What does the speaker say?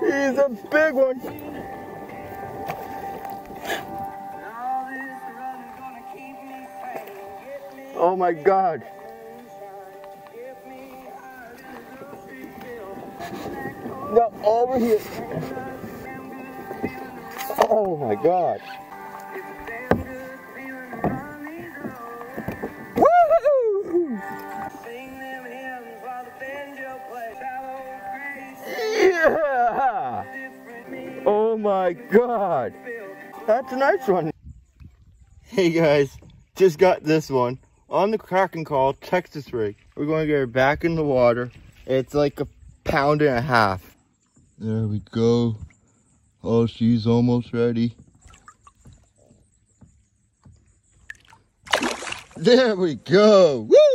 He's a big one. Oh my God. No, over here. Oh my God. My God. That's a nice one. Hey guys, just got this one on the Kraken Call Texas rig. We're going to get her back in the water. It's like a pound and a half. There we go. Oh, she's almost ready. There we go. Woo!